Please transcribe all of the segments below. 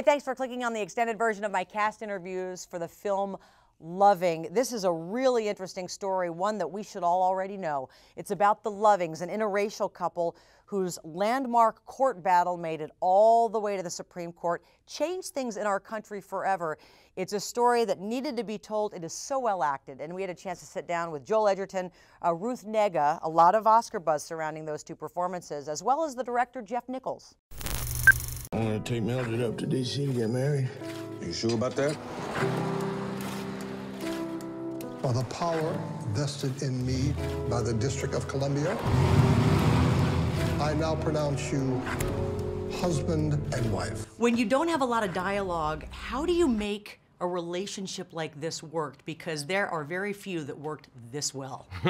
Hey, thanks for clicking on the extended version of my cast interviews for the film Loving. This is a really interesting story, one that we should all already know. It's about the Lovings, an interracial couple whose landmark court battle made it all the way to the Supreme Court, changed things in our country forever. It's a story that needed to be told. It is so well acted. And we had a chance to sit down with Joel Edgerton, uh, Ruth Negga, a lot of Oscar buzz surrounding those two performances, as well as the director Jeff Nichols. I'm gonna take Mildred up to D.C. to get married. You sure about that? By the power vested in me by the District of Columbia, I now pronounce you husband and wife. When you don't have a lot of dialogue, how do you make a relationship like this work? Because there are very few that worked this well.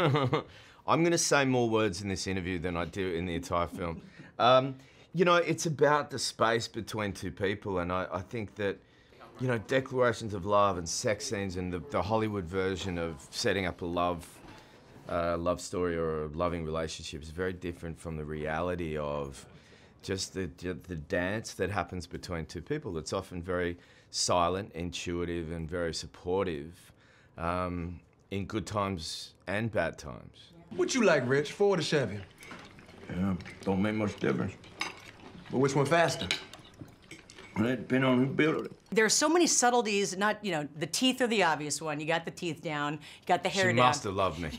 I'm going to say more words in this interview than I do in the entire film. Um, you know, it's about the space between two people, and I, I think that you know, declarations of love and sex scenes and the, the Hollywood version of setting up a love, uh, love story or a loving relationship is very different from the reality of just the, the dance that happens between two people. It's often very silent, intuitive, and very supportive um, in good times and bad times. What you like, Rich? Ford or Chevy? Yeah, don't make much difference. But which one faster? It depends on who built it. There are so many subtleties, not, you know, the teeth are the obvious one. You got the teeth down, you got the hair she down. must have loved me.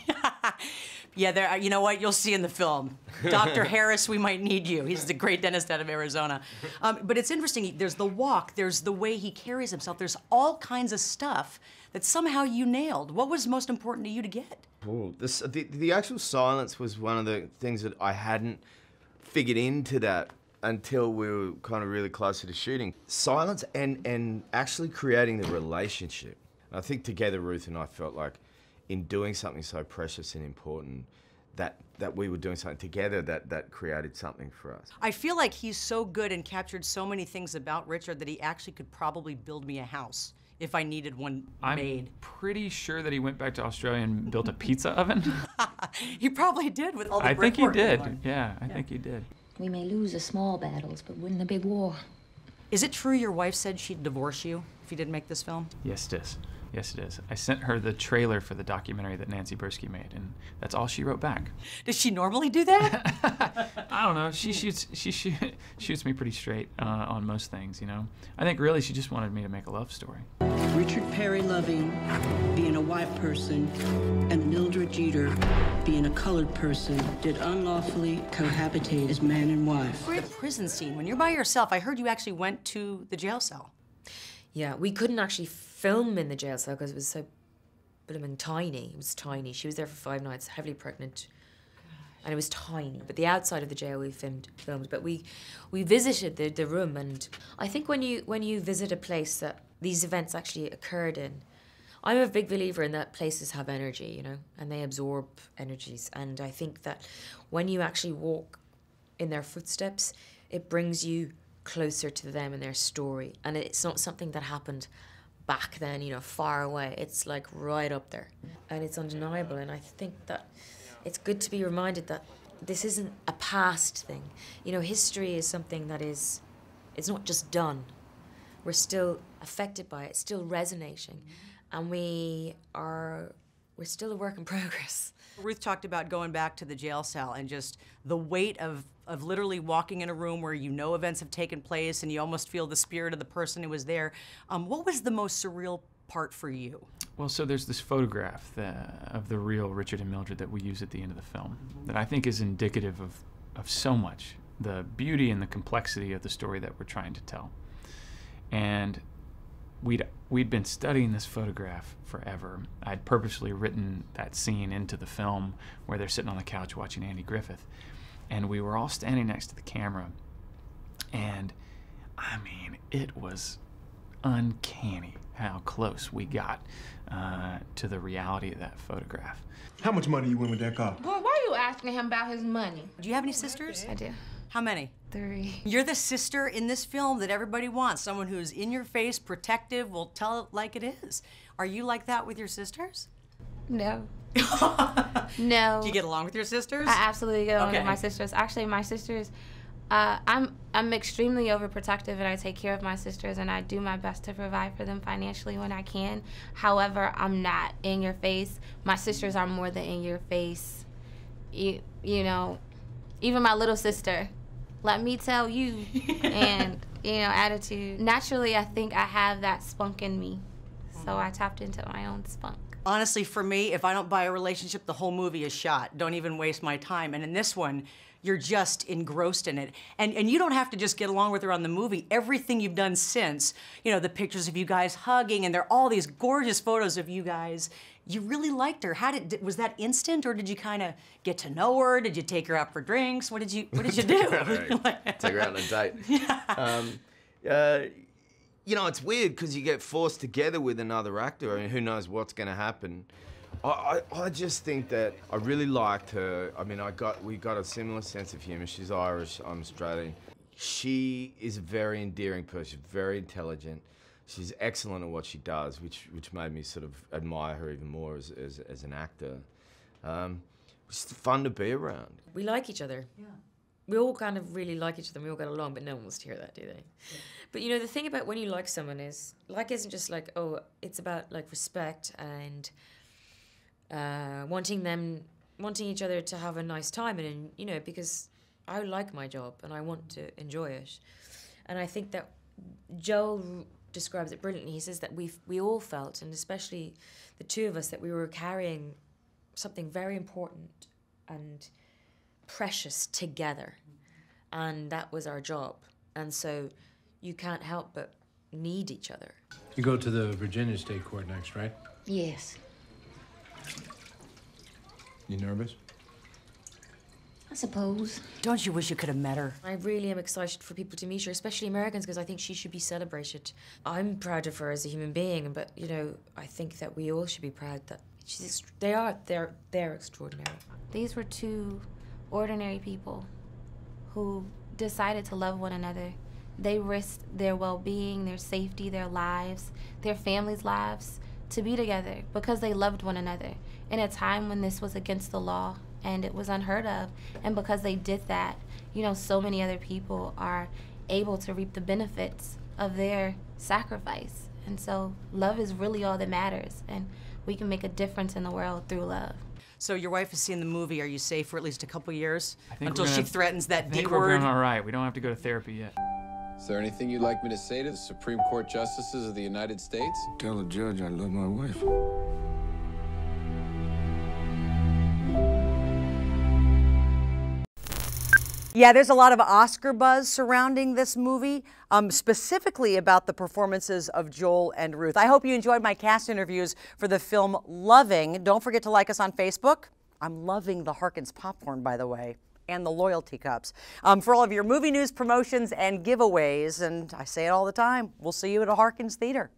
yeah, there. You know what? You'll see in the film, Dr. Harris. We might need you. He's the great dentist out of Arizona. Um, but it's interesting. There's the walk. There's the way he carries himself. There's all kinds of stuff that somehow you nailed. What was most important to you to get? Ooh, this, the, the actual silence was one of the things that I hadn't figured into that until we were kind of really closer to shooting. Silence and, and actually creating the relationship. I think together, Ruth and I felt like in doing something so precious and important, that, that we were doing something together that, that created something for us. I feel like he's so good and captured so many things about Richard that he actually could probably build me a house if I needed one I'm made. pretty sure that he went back to Australia and built a pizza oven. he probably did with all the I think he did. Yeah, I think he did. We may lose the small battles, but win the big war. Is it true your wife said she'd divorce you if you didn't make this film? Yes, it is. Yes, it is. I sent her the trailer for the documentary that Nancy Buirski made, and that's all she wrote back. Does she normally do that? I don't know. She shoots. She shoot, shoots me pretty straight uh, on most things. You know. I think really she just wanted me to make a love story. Richard Perry Loving being a white person and Mildred Jeter being a colored person did unlawfully cohabitate as man and wife. the prison scene, when you're by yourself, I heard you actually went to the jail cell. Yeah, we couldn't actually film in the jail cell because it was so blooming tiny. It was tiny. She was there for five nights, heavily pregnant. And it was tiny. But the outside of the jail we filmed filmed. But we we visited the, the room and I think when you when you visit a place that these events actually occurred in, I'm a big believer in that places have energy, you know, and they absorb energies. And I think that when you actually walk in their footsteps, it brings you closer to them and their story. And it's not something that happened back then, you know, far away. It's like right up there. And it's undeniable. And I think that it's good to be reminded that this isn't a past thing. You know, history is something that is, it's not just done. We're still affected by it, still resonating. And we are, we're still a work in progress. Ruth talked about going back to the jail cell and just the weight of, of literally walking in a room where you know events have taken place and you almost feel the spirit of the person who was there. Um, what was the most surreal part for you? Well, so there's this photograph that, of the real Richard and Mildred that we use at the end of the film that I think is indicative of, of so much the beauty and the complexity of the story that we're trying to tell. And we'd we'd been studying this photograph forever. I'd purposely written that scene into the film where they're sitting on the couch watching Andy Griffith, and we were all standing next to the camera, and I mean it was uncanny how close we got uh, to the reality of that photograph. How much money you win with that car? Boy, why are you asking him about his money? Do you have any sisters? I do. How many? Three. You're the sister in this film that everybody wants. Someone who's in your face, protective, will tell it like it is. Are you like that with your sisters? No. no. Do you get along with your sisters? I absolutely get along Okay. with my sisters. Actually, my sisters, Uh, I'm I'm extremely overprotective and I take care of my sisters and I do my best to provide for them financially when I can. However, I'm not in your face. My sisters are more than in your face. You you know, even my little sister. Let me tell you, and you know, attitude. Naturally, I think I have that spunk in me, so I tapped into my own spunk. Honestly, for me, if I don't buy a relationship, the whole movie is shot. Don't even waste my time. And in this one, you're just engrossed in it. And, and you don't have to just get along with her on the movie. Everything you've done since, you know, the pictures of you guys hugging, and there are all these gorgeous photos of you guys. You really liked her. How did was that instant, or did you kind of get to know her? Did you take her out for drinks? What did you What did you do? Take her out on a date. Um, uh, you know, it's weird because you get forced together with another actor, and who knows what's going to happen. I, I, I just think that I really liked her. I mean, I got we got a similar sense of humour. She's Irish. I'm Australian. She is a very endearing person, very intelligent. She's excellent at what she does, which which made me sort of admire her even more as as, as an actor. Um, it's fun to be around. We like each other. Yeah. We all kind of really like each other. and We all get along, but no one wants to hear that, do they? But you know, the thing about when you like someone is like isn't just like oh, it's about like respect and uh, wanting them, wanting each other to have a nice time, and, and you know, because I like my job and I want to enjoy it, and I think that Joel describes it brilliantly. He says that we we all felt, and especially the two of us, that we were carrying something very important and precious together, and that was our job. And so, you can't help but need each other. You go to the Virginia State Court next, right? Yes. You nervous? I suppose. Don't you wish you could have met her? I really am excited for people to meet her, especially Americans, because I think she should be celebrated. I'm proud of her as a human being, but you know, I think that we all should be proud that she's. They are. They're. They're extraordinary. These were two ordinary people who decided to love one another. They risked their well being, their safety, their lives, their families' lives to be together because they loved one another in a time when this was against the law and it was unheard of. And because they did that, you know, so many other people are able to reap the benefits of their sacrifice. And so love is really all that matters. And we can make a difference in the world through love. So your wife has seen the movie. Are you safe for at least a couple years until we're she threatens that I D think we're word? doing all right. We don't have to go to therapy yet. Is there anything you'd like me to say to the Supreme Court Justices of the United States? Tell the judge I love my wife. Yeah, there's a lot of Oscar buzz surrounding this movie, um, specifically about the performances of Joel and Ruth. I hope you enjoyed my cast interviews for the film Loving. Don't forget to like us on Facebook. I'm loving the Harkins popcorn, by the way, and the loyalty cups. Um, for all of your movie news, promotions, and giveaways, and I say it all the time, we'll see you at a Harkins Theater.